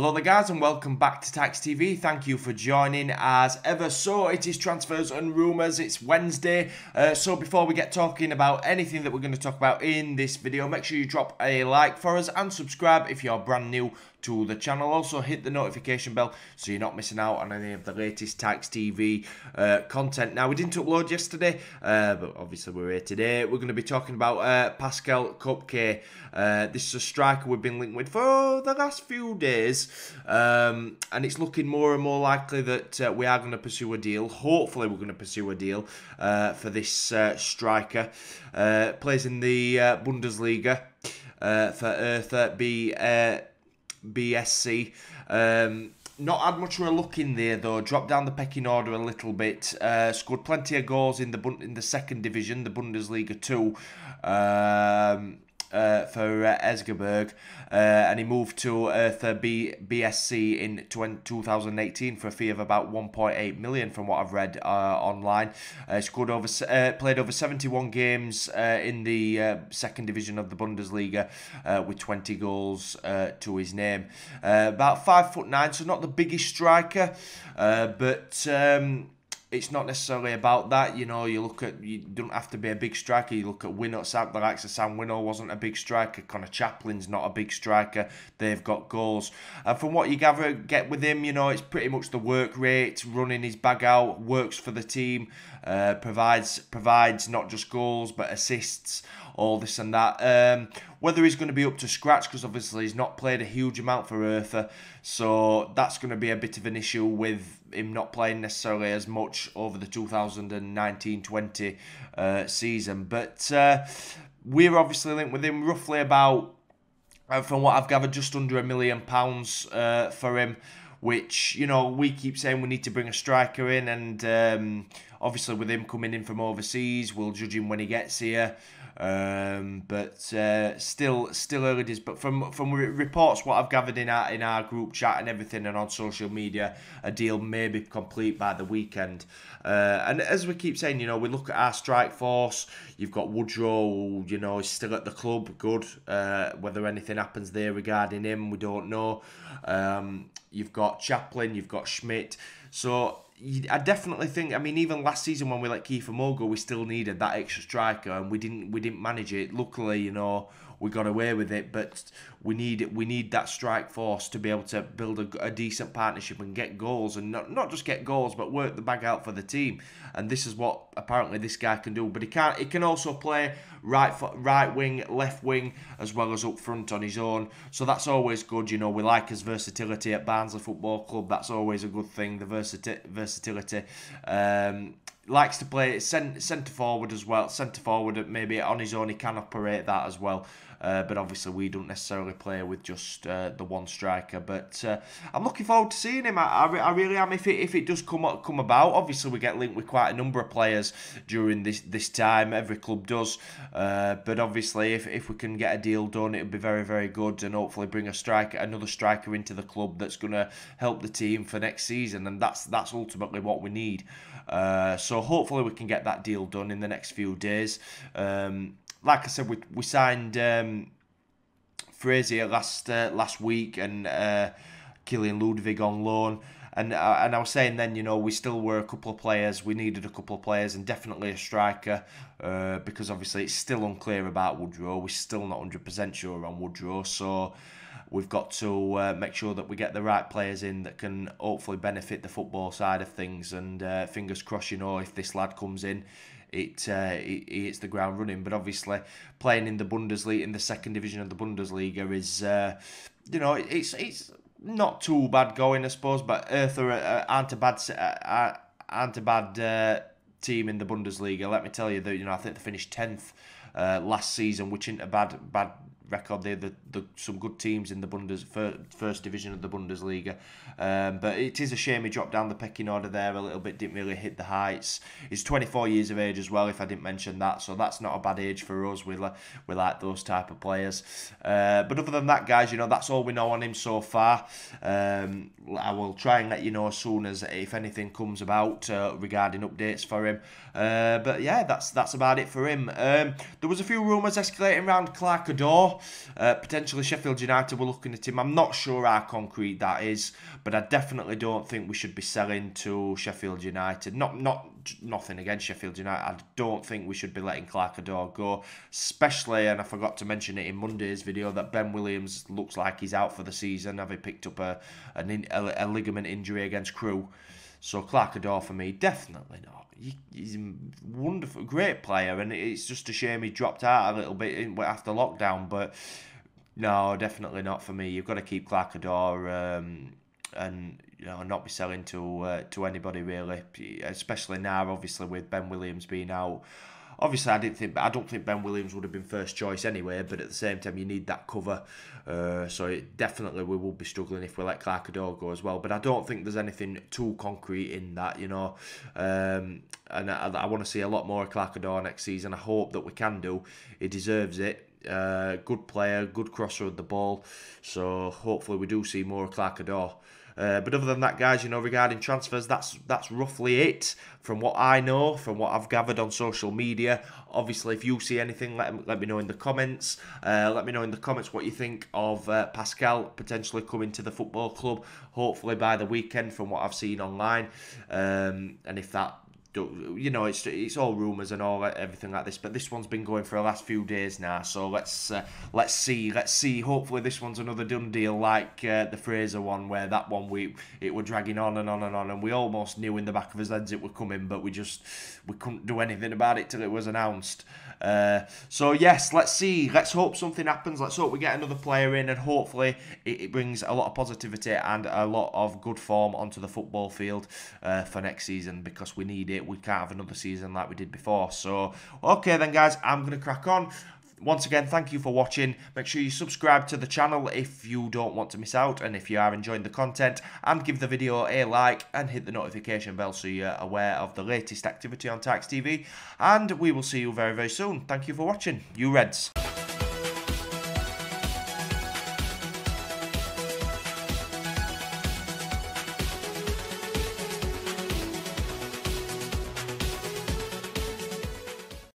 Hello there guys and welcome back to Tykes TV. Thank you for joining as ever. So it is transfers and rumours. It's Wednesday. Uh, so before we get talking about anything that we're going to talk about in this video, make sure you drop a like for us and subscribe if you're brand new to the channel. Also hit the notification bell so you're not missing out on any of the latest Tykes TV uh, content. Now we didn't upload yesterday, uh, but obviously we're here today. We're going to be talking about uh, Pascal Köpke. Uh, this is a striker we've been linked with for the last few days, um, and it's looking more and more likely that uh, we are going to pursue a deal. Hopefully, we're going to pursue a deal uh, for this striker. plays in the Bundesliga for Hertha B. BSC. Um, not had much of a look in there though. Dropped down the pecking order a little bit. Uh, scored plenty of goals in the in the second division, the Bundesliga two. Um, uh, for uh, uh, and he moved to Hertha B- BSC in 20, 2018 for a fee of about 1.8 million, from what I've read uh, online. Uh, scored over, uh, played over 71 games uh, in the second division of the Bundesliga with 20 goals to his name. about five foot nine, so not the biggest striker, but. Um, it's not necessarily about that. You know, you look at you don't have to be a big striker. You look at Winnall, Sam, the likes of Sam Winnall wasn't a big striker. Conor Chaplin's not a big striker. They've got goals, and from what you gather, get with him, you know, it's pretty much the work rate, running his bag out, works for the team, uh, provides provides not just goals but assists all this and that. Um, whether he's going to be up to scratch, because obviously he's not played a huge amount for Hertha, so that's going to be a bit of an issue with him not playing necessarily as much over the 2019-20 uh, season. But uh, we're obviously linked with him roughly about, uh, from what I've gathered, just under a million pounds uh, for him which you know we keep saying we need to bring a striker in, and um, obviously with him coming in from overseas, we'll judge him when he gets here. Um, but uh, still, still early days. But from from reports, what I've gathered in our in our group chat and everything, and on social media, a deal may be complete by the weekend. Uh, and as we keep saying, you know, we look at our strike force. You've got Woodrow, you know, is still at the club, good. Uh, whether anything happens there regarding him, we don't know. Um, you've got Chaplin, you've got Schmidt. So I definitely think. I mean, even last season when we let Kiefer Moore go, we still needed that extra striker, and we didn't. We didn't manage it. Luckily, you know, we got away with it. But we need we need that strike force to be able to build a, a, decent partnership and get goals, and not not just get goals, but work the bag out for the team. And this is what apparently this guy can do. But he can't. He can also play right foot, right wing, left wing, as well as up front on his own. So that's always good. You know, we like his versatility at Barnsley Football Club. That's always a good thing. The versati- versatility. Um, likes to play centre forward as well. Centre forward, maybe on his own, he can operate that as well. Uh, but obviously, we don't necessarily play with just uh, the one striker. But uh, I'm looking forward to seeing him. I, I, I, really am. If it if it does come come about, obviously we get linked with quite a number of players during this this time. Every club does. Uh, but obviously, if, if we can get a deal done, it'll be very very good, and hopefully bring a striker, another striker into the club that's going to help the team for next season. And that's that's ultimately what we need. Uh, so hopefully we can get that deal done in the next few days. Um, like I said, we we signed um, Frazier last uh, last week and uh, Kilian Ludewig on loan. And uh, and I was saying then, you know, we still were a couple of players. We needed a couple of players and definitely a striker uh, because obviously it's still unclear about Woodrow. We're still not hundred percent sure on Woodrow, so we've got to uh, make sure that we get the right players in that can hopefully benefit the football side of things. And uh, fingers crossed, you know, if this lad comes in, it, uh, it hits the ground running. But obviously, playing in the Bundesliga, in the second division of the Bundesliga, is uh, you know it's it's not too bad going, I suppose. But Hertha uh, aren't a bad uh, aren't a bad uh, team in the Bundesliga. Let me tell you that you know I think they finished tenth uh, last season, which isn't a bad bad record. They're the, the, some good teams in the Bundes first division of the Bundesliga, um, but it is a shame he dropped down the pecking order there a little bit. Didn't really hit the heights. He's 24 years of age as well. If I didn't mention that, so that's not a bad age for us. We like we like those type of players. Uh, but other than that, guys, you know that's all we know on him so far. Um, I will try and let you know as soon as if anything comes about uh, regarding updates for him. Uh, but yeah, that's that's about it for him. Um, there was a few rumours escalating around Clarke Oduor. Uh, potentially Sheffield United were looking at him. I'm not sure how concrete that is, but I definitely don't think we should be selling to Sheffield United. Not not nothing against Sheffield United. I don't think we should be letting Clarke Oduor go, especially, and I forgot to mention it in Monday's video, that Ben Williams looks like he's out for the season, having picked up a, a, a ligament injury against Crewe. So Clarke Oduor for me, definitely not. He's a wonderful, great player, and it's just a shame he dropped out a little bit after lockdown. But no, definitely not for me. You've got to keep Clarke Oduor um, and you know not be selling to uh, to anybody really, especially now. Obviously with Ben Williams being out. Obviously, I didn't think I don't think Ben Williams would have been first choice anyway. But at the same time, you need that cover. Uh, so it, definitely we will be struggling if we let Clarke Oduor go as well. But I don't think there's anything too concrete in that, you know. Um, and I, I want to see a lot more of next season. I hope that we can do. He deserves it. Uh, good player, good crosser of the ball. So hopefully we do see more of Clarke Oduor. Uh, but other than that, guys, you know, regarding transfers, that's that's roughly it from what I know, from what I've gathered on social media. Obviously, if you see anything, let, let me know in the comments. Uh, let me know in the comments what you think of uh, Pascal potentially coming to the football club, hopefully by the weekend, from what I've seen online. Um, and if that you know, it's it's all rumours and all everything like this. But this one's been going for the last few days now, so let's uh, let's see, let's see. Hopefully, this one's another done deal like uh, the Fraser one, where that one we it were dragging on and on and on, and we almost knew in the back of his heads it were coming, but we just we couldn't do anything about it till it was announced. Uh, so yes, let's see. Let's hope something happens. Let's hope we get another player in, and hopefully it, it brings a lot of positivity and a lot of good form onto the football field uh, for next season because we need it. We can't have another season like we did before. So okay then, guys, I'm gonna crack on. Once again, thank you for watching. Make sure you subscribe to the channel if you don't want to miss out and if you are enjoying the content and give the video a like and hit the notification bell so you're aware of the latest activity on Tykes TV and we will see you very very soon. Thank you for watching. You Reds.